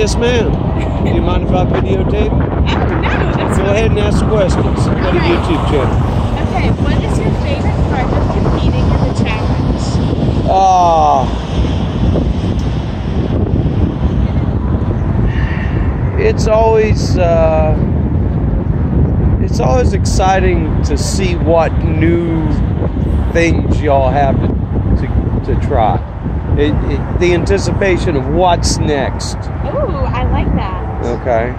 Yes, ma'am. Do you mind if I videotape? Oh, no, that's Go ahead and ask questions. I've got a YouTube channel. Okay, what is your favorite part of competing in the challenge? Ah. it's always uh, it's always exciting to see what new things y'all have to to, to try. It, it, the anticipation of what's next. Ooh, I like that. Okay.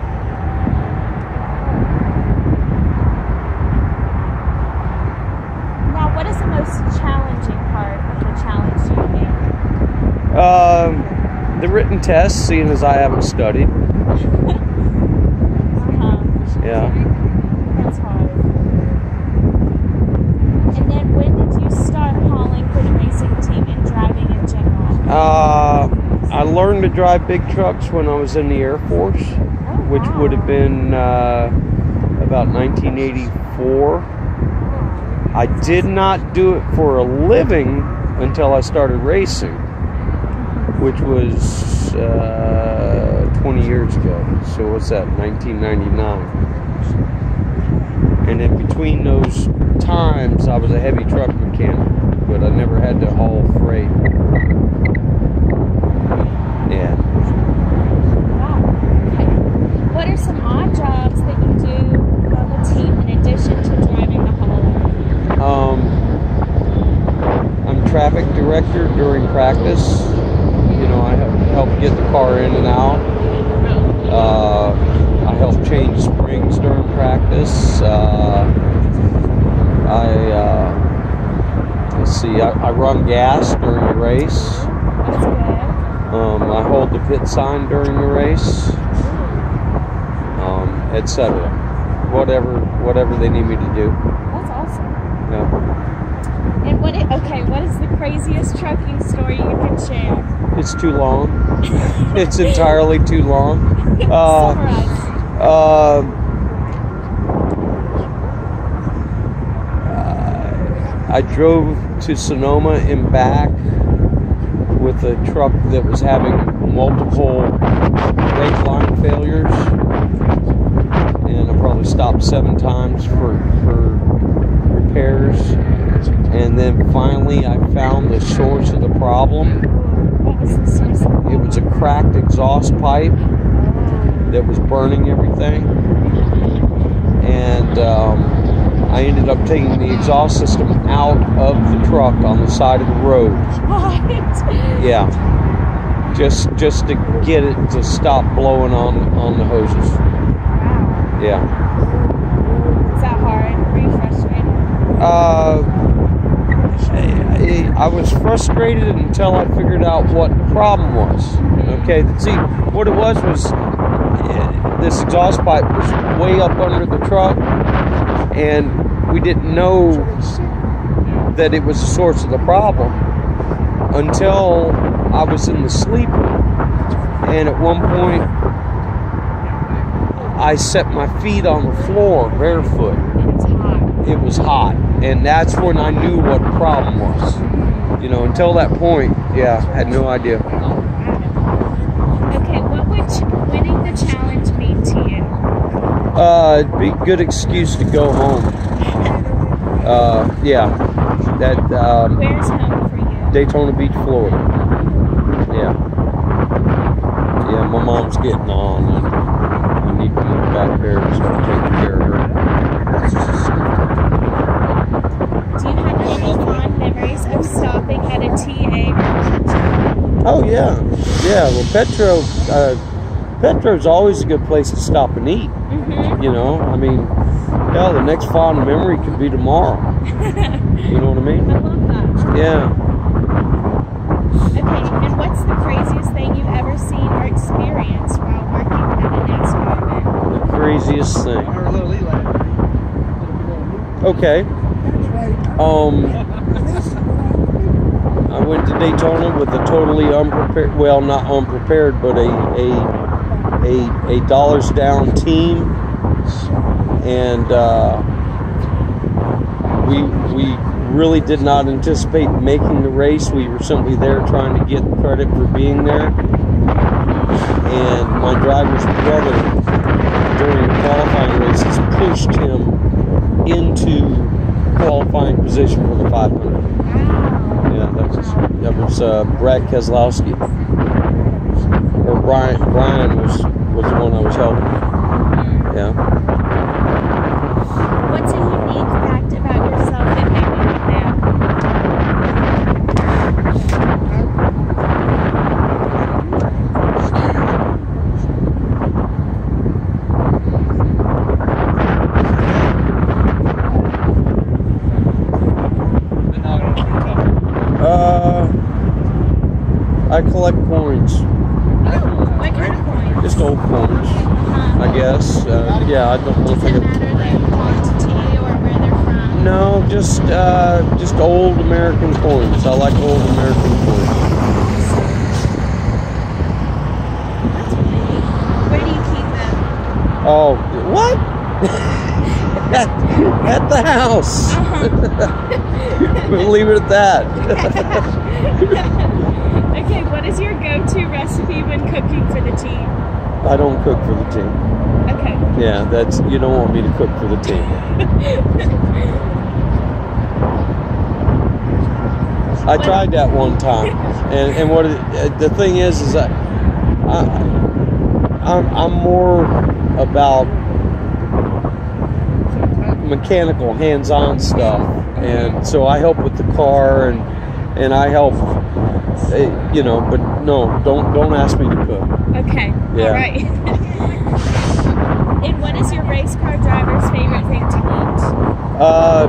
Now, what is the most challenging part of the challenge do you think? Um, the written test, seeing as I haven't studied. Uh-huh. Yeah. That's hard. And then when did you start hauling for the racing team and driving in general? Uh, I learned to drive big trucks when I was in the Air Force, Oh, which would have been uh, about 1984. I did not do it for a living until I started racing, which was uh, 20 years ago. So what's that? 1999. And in between those times, I was a heavy truck mechanic, but I never had to haul freight. Yeah. Wow. Okay. What are some odd jobs that you do on the team in addition to driving the hauler? Um, I'm traffic director during practice. You know, I help, help get the car in and out. Uh, I help change springs during practice. Uh, I uh, let's see. I, I run gas during the race. Um, I hold the pit sign during the race, um, etc. Whatever, whatever they need me to do. That's awesome. Yeah. And what? i- okay, what is the craziest trucking story you can share? It's too long. it's entirely too long. Uh, uh, I drove to Sonoma and back with a truck that was having multiple brake line failures, and I probably stopped seven times for for repairs. And then finally, I found the source of the problem. What was the source of It was a cracked exhaust pipe that was burning everything. And um, I ended up taking the exhaust system out of the truck on the side of the road. What? Yeah. Just just to get it to stop blowing on on the hoses. Wow. Yeah. Is that hard? Were you frustrated? Uh, I, I was frustrated until I figured out what the problem was. Okay, see, what it was was uh, this exhaust pipe was way up under the truck, and we didn't know that it was the source of the problem until I was in the sleeper. And at one point, I set my feet on the floor barefoot And it's hot. it was hot and that's when i knew what the problem was. You know until that point yeah I had no idea. Okay, what would winning the challenge mean to you? uh it'd be a good excuse to go home. Uh yeah that um Where's home for you? daytona beach florida. Yeah. Yeah my mom's getting on I, I need to move back there and start taking care of her Do you have any fond memories of stopping at a TA or Petro? Oh yeah, yeah. Well, Petro, uh, Petro's always a good place to stop and eat. Mm-hmm. You know, I mean, hell, the next fond memory could be tomorrow. You know what I I mean? love that. Yeah. Okay, and what's the craziest thing you've ever seen or experienced while working at a NASCAR event? The craziest thing. Okay. Um, I went to Daytona with a totally unprepared, well, not unprepared, but a a a, a dollars down team, and uh, we we really did not anticipate making the race. We were simply there trying to get credit for being there, and my driver's brother during the qualifying races pushed him into qualifying position for the 500. That was uh, Brad Keselowski. Or Brian Brian was was the one I was helping. Yeah. What's a unique fact about yourself that made you do that? Uh, I collect coins, What kind of coins? just old coins, Uh-huh. I guess. Uh, yeah, I don't know if I it could. matter like quantity or where they're from? No, just uh, just old American coins. I like old American coins. That's pretty. Where do you keep them? Oh, what? at, at the house. we'll leave it at that. okay, what is your go-to recipe when cooking for the team? I don't cook for the team. Okay. Yeah, that's you don't want me to cook for the team. I tried that one time, and and what it, the thing is is that I, I'm I'm more about mechanical, hands-on stuff, and so I help with the car and and I help, eh, you know. But no, don't don't ask me to cook. Okay. Yeah. All right. and what is your race car driver's favorite thing to eat? Uh,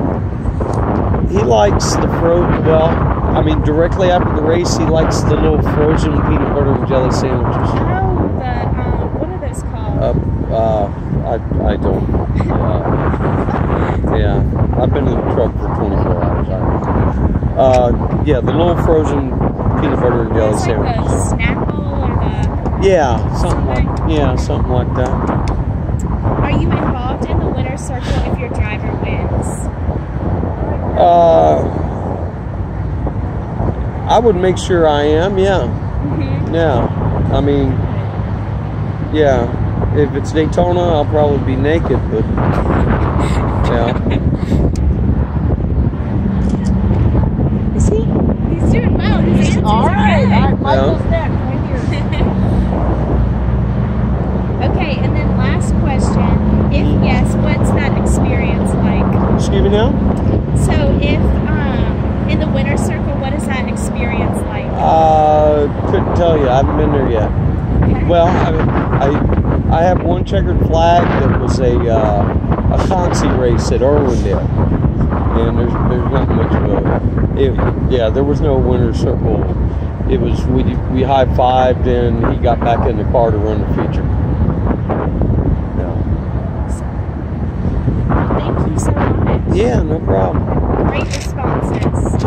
he likes the frozen. Well, I mean, directly after the race, he likes the little frozen peanut butter and jelly sandwiches. Oh, the um, what are those called? Uh, uh, I, I don't. Uh, yeah, I've been in the truck for 24 hours. I, uh, yeah, the little frozen peanut butter and jelly sandwich. like sandwiches. the Snapple or Yeah, something like yeah, something like that. Are you involved in the winner's circle if your driver wins? Uh, I would make sure I am. Yeah. Mm-hmm. Yeah, I mean, yeah. If it's Daytona, I'll probably be naked, but yeah. Is he? He's doing well. His answers All are right, good. all right, Michael's next, right here. okay, and then last question. If yes, what's that experience like? Excuse me now. So if um in the winter circle, what is that experience like? Uh, couldn't tell you. I haven't been there yet. Okay. Well, I, I, I have one checkered flag that was a uh, a Concy race at Irwindale, and there's there's not much of a. It, yeah, there was no winner's circle. It was we we high fived and he got back in the car to run the feature. Yeah. Thank you so much. Yeah, no problem. Great responses.